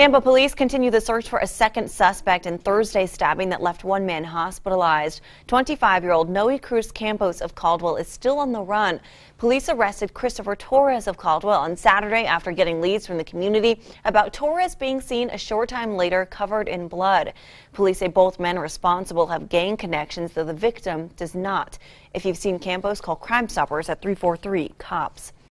Nampa police continue the search for a second suspect in Thursday's stabbing that left one man hospitalized. 25-year-old Noe Cruz Campos of Caldwell is still on the run. Police arrested Christopher Torres of Caldwell on Saturday after getting leads from the community about Torres being seen a short time later covered in blood. Police say both men responsible have gang connections, though the victim does not. If you've seen Campos, call Crime Stoppers at 343 COPS.